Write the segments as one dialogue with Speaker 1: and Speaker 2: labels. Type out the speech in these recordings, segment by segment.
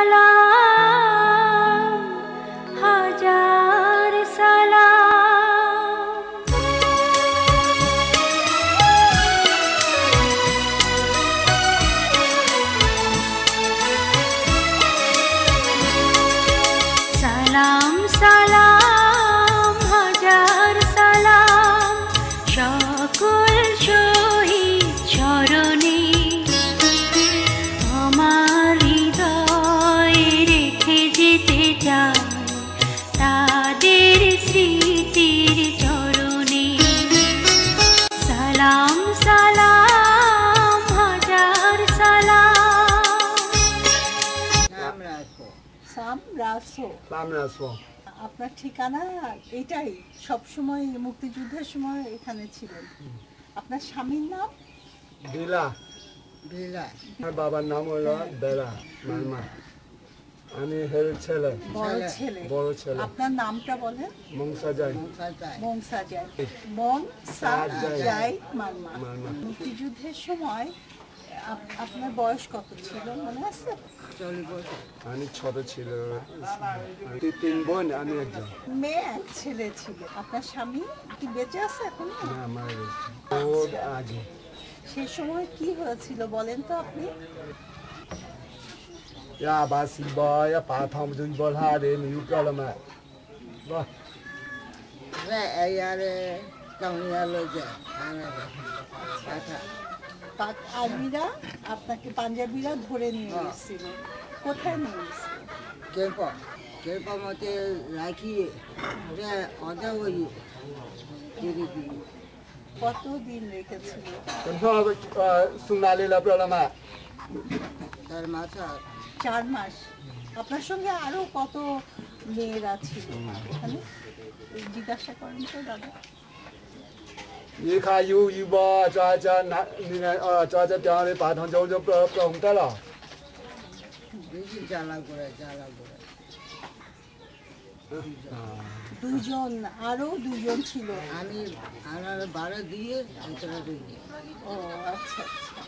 Speaker 1: মালা রাসো আপনার ঠিকানা? এটাই সব সময় মুক্তিযুদ্ধের সময় এখানে ছিলেন। আপনার স্বামীর নাম?
Speaker 2: বিলা।
Speaker 3: বিলা।
Speaker 2: আমার বাবার নাম হলো বেলা মালমা আমি হের ছেলে।
Speaker 1: বড়
Speaker 3: ছেলে।
Speaker 1: ছেলে।
Speaker 2: বড় ছেলে।
Speaker 1: আপনার নামটা বলেন।
Speaker 2: মংসা যাই
Speaker 3: সাজায়
Speaker 1: মং সাজাই মং
Speaker 2: সাজাই।
Speaker 1: সাজাই। মারমা।
Speaker 2: মারমা।
Speaker 1: মুক্তিযুদ্ধের সময় আপনার বয়স কত ছিল? মনে আছে?
Speaker 2: আমি ছোট ছিল। তিন বোন আমি একজন।
Speaker 1: মেয়ে এক ছেলে ছিল। আপনার স্বামী কি বেঁচে আছে এখন?
Speaker 2: না আমার আগে।
Speaker 1: সেই সময় কি হয়েছিল বলেন তো আপনি?
Speaker 2: ইয়া বাসি বয় পাথাম জুন বল হারে মিউ প্রলমা বাহ।
Speaker 3: এই আরে কামিয়া লজে কথা
Speaker 1: পাক- আর্মিরা আপনাকে পাঞ্জাবিরা ধরে নিয়ে এসেছিল। কোথায় নিয়ে এসেছিল?
Speaker 3: রাখি অদা ওই
Speaker 1: কতদিন রেখেছিল? চার মাস আপনার সঙ্গে আরও কত মেয়েরা ছিল? এখানে জিজ্ঞাসা করেন তো দাদা।
Speaker 2: 你看有一把抓着男，你看呃抓着表的把汤就就不不红的了。
Speaker 3: বেশি জ্বালা করে জ্বালা করে
Speaker 1: দুজন আরো দুজন ছিল
Speaker 3: আমি আমার বারো দিয়ে এতটা দিয়ে
Speaker 1: ও আচ্ছা আচ্ছা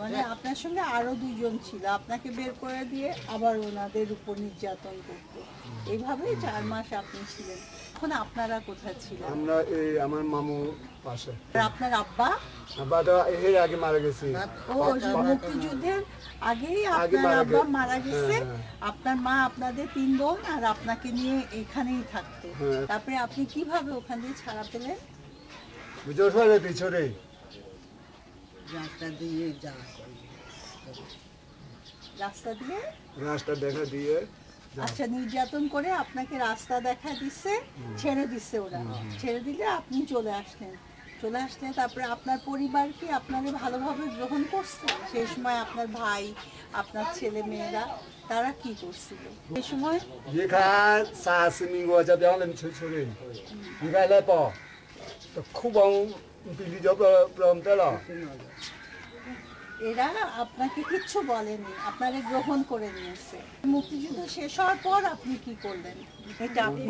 Speaker 1: মানে আপনার সঙ্গে আরও দুজন ছিল। আপনাকে বের করে দিয়ে আবার ওনাদের উপর নির্যাতন করতো। এইভাবে চার মাস আপনি ছিলেন। এখন আপনারা কোথায় ছিলেন?
Speaker 2: আমরা এই আমার মামু পাশে।
Speaker 1: আপনার আব্বা?
Speaker 2: আব্বাটা এর আগে মারা গেছে।
Speaker 1: ও মুক্তিযুদ্ধের আগেই আপনার আব্বা মারা গেছে।
Speaker 2: হ্যাঁ, হ্যাঁ।
Speaker 1: আপনার মা আপনাদের তিন বোন আর আপনাকে নিয়ে এখানেই থাকতো।
Speaker 2: হ্যাঁ।
Speaker 1: তারপরে আপনি কীভাবে ওখান দিয়ে ছাড়া পেলেন?
Speaker 2: পিছনে।
Speaker 3: রাস্তা দিয়ে করে।
Speaker 1: রাস্তা দিয়ে?
Speaker 2: রাস্তা দেখা দিয়ে।
Speaker 1: আচ্ছা নির্যাতন করে আপনাকে রাস্তা দেখা দিচ্ছে ছেড়ে দিচ্ছে ওরা। ছেড়ে দিলে আপনি চলে আসলেন। চলে আসলেন তারপরে আপনার পরিবার কি আপনাকে ভালোভাবে গ্রহণ করছে? সেই সময় আপনার ভাই আপনার ছেলে মেয়েরা তারা কি করছিল? সেই সময়
Speaker 2: 你看三十名我
Speaker 1: এরা আপনাকে কিচ্ছু বলেনি আপনারে গ্রহণ করে নিয়েছে মুক্তিযুদ্ধ শেষ হওয়ার পর আপনি কি করলেন এটা আপনি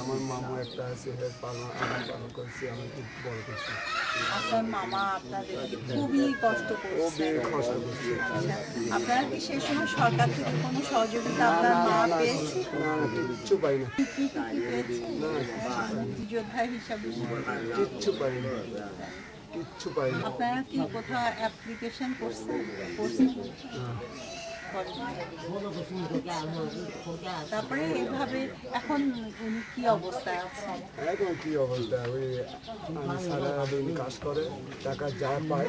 Speaker 2: আমরা মামু একটা আছে হের পালন আমি পালন করছি আমি খুব বড় করছি
Speaker 1: আপনার মামা আপনাদের খুবই কষ্ট
Speaker 2: ও
Speaker 1: করছে
Speaker 2: বেশ কষ্ট করছে
Speaker 1: আচ্ছা, আপনারা কি সেই সময় সরকার থেকে কোনো সহযোগিতা আপনার মা পেয়েছে
Speaker 2: কিচ্ছু পাই না
Speaker 1: হিসাবে
Speaker 2: কিচ্ছু পাই না কিচ্ছু পাই না
Speaker 1: আপনারা কি কোথাও অ্যাপ্লিকেশন করছেন? করছেন? তারপরে এইভাবে এখন উনি কি অবস্থায় আছেন
Speaker 2: এখন কি অবস্থা? ওই আমি সারাদিন কাজ করে টাকা যা পাই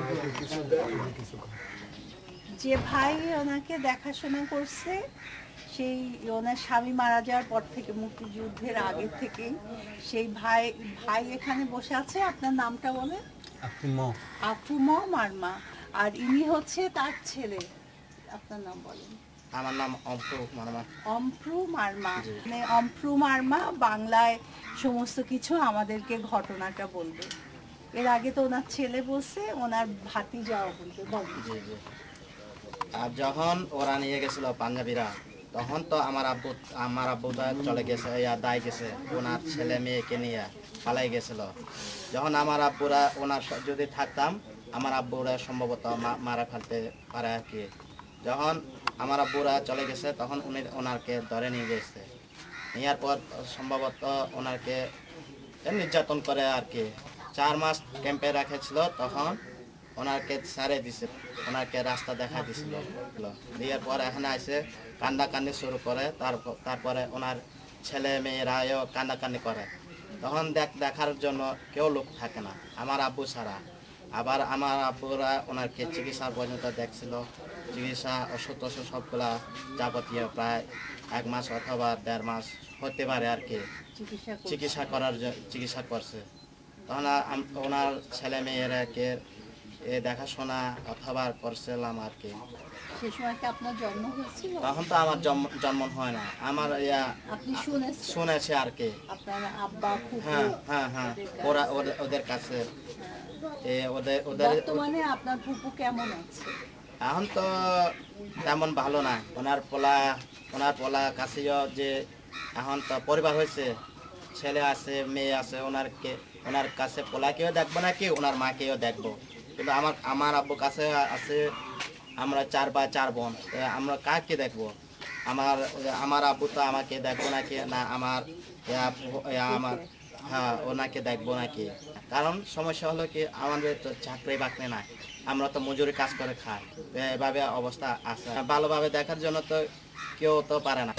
Speaker 2: মাকে কিছু দেয় কিছু খাই।
Speaker 1: যে ভাই ওনাকে দেখাশোনা করছে সেই ওনার স্বামী মারা যাওয়ার পর থেকে মুক্তিযুদ্ধের আগে থেকেই সেই ভাই ভাই এখানে বসে আছে। আপনার নামটা বলে আফুম। মারমা। আর ইনি হচ্ছে তার ছেলে। আপনার নাম বলেন।
Speaker 4: আমার নাম মারমা।
Speaker 1: অম্প্রু মারমা। মানে অম্প্রু মারমা বাংলায় সমস্ত কিছু আমাদেরকে ঘটনাটা বলবে। এর আগে তো ওনার ছেলে বলছে ওনার ভাতি যাওয়া বলবে। বলবে
Speaker 4: জি জি। আর যখন ওরা নিয়ে গেছিল পাঞ্জাবিরা তখন তো আমার আব্বু, আমার আব্বুটা চলে গেছে, ইয়া দায় গেছে, ওনার ছেলে মেয়েকে নিয়ে পালাই গেছিল। যখন আমার আব্বুরা, ওনার যদি থাকতাম, আমার আব্বুরা সম্ভবত মারা ফেলতে পারে আর কি। যখন আমার আব্বুরা চলে গেছে, তখন উনি ওনারকে ধরে নিয়ে গেছে। নেওয়ার পর সম্ভবত ওনারকে নির্যাতন করে আর কি। চার মাস ক্যাম্পে রাখেছিল, তখন ওনাকে ছাড়ে দিছে ওনাকে রাস্তা দেখা দিছিল দেওয়ার পর এখানে এসে কান্দাকান্দি শুরু করে তারপর তারপরে ওনার ছেলে মেয়েরাও কান্দাকান্দি করে। তখন দেখ দেখার জন্য কেউ লোক থাকে না আমার আব্বু ছাড়া। আবার আমার আব্বুরা ওনাকে চিকিৎসা পর্যন্ত দেখছিল। চিকিৎসা ওষুধ টষুধ সবগুলা যাবতীয় প্রায় এক মাস অথবা দেড় মাস হতে পারে আর কি।
Speaker 1: চিকিৎসা
Speaker 4: করার চিকিৎসা করছে। তখন ওনার ছেলে মেয়েরাকে দেখাশোনা অথবা করছিলাম আর কি।
Speaker 1: সে সময় কি আপনার জন্ম হয়েছিল?
Speaker 4: তখন তো আমার জন্ম হয় না। আমার ইয়া
Speaker 1: আপনি শুনেছেন?
Speaker 4: শুনেছে আর কি।
Speaker 1: আপনার আব্বা
Speaker 4: হ্যাঁ হ্যাঁ হ্যাঁ। ওরা ওদের- কাছে। এ ওদের ওদের
Speaker 1: বর্তমানে আপনার ফুফু কেমন আছে?
Speaker 4: এখন তো তেমন ভালো না। ওনার পোলা ওনার পোলা কাছেও যে এখন তো পরিবার হয়েছে ছেলে আছে মেয়ে আছে ওনারকে ওনার কাছে পোলাকেও দেখব নাকি ওনার মাকেও দেখব? কিন্তু আমার আমার আব্বু কাছে আছে আমরা চার বা চার বোন। আমরা কাকে দেখব? আমার আমার আব্বু তো আমাকে দেখব নাকি না, আমার আমার হ্যাঁ ওনাকে দেখব নাকি কারণ সমস্যা হলো কি, আমাদের তো চাকরি বাকরি নাই। আমরা তো মজুরি কাজ করে খাই। এভাবে অবস্থা আছে। ভালোভাবে দেখার জন্য তো কেউ তো পারে না।